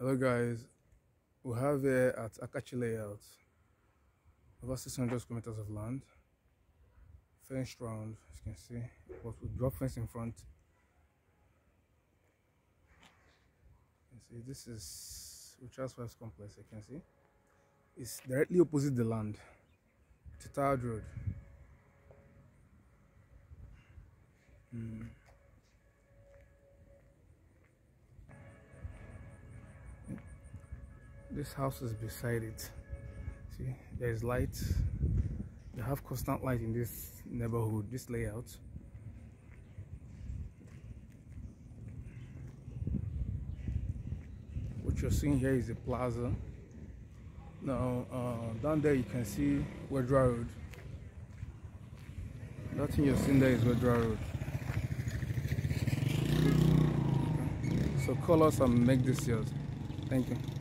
Hello guys, we have here at Akachi Layout over 600 square meters of land, fenced round as you can see, but with drop fence in front. You see this is Richards West Complex, you can see. It's directly opposite the land, Titard Road. Mm. This house is beside it. See there is light you have constant light in this neighborhood this layout. What you're seeing here is a plaza. Now uh, down there you can see Wedra Road. That thing you're seeing there is Wedra Road. So call us and make this yours. Thank you